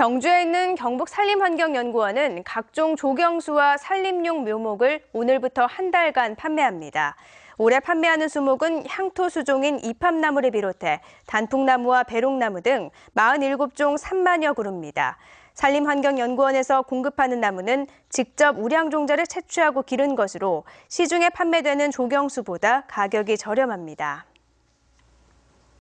경주에 있는 경북 산림환경연구원은 각종 조경수와 산림용 묘목을 오늘부터 한 달간 판매합니다. 올해 판매하는 수목은 향토 수종인 이팝나무를 비롯해 단풍나무와 배롱나무 등 47종 3만여 그루입니다. 산림환경연구원에서 공급하는 나무는 직접 우량종자를 채취하고 기른 것으로 시중에 판매되는 조경수보다 가격이 저렴합니다.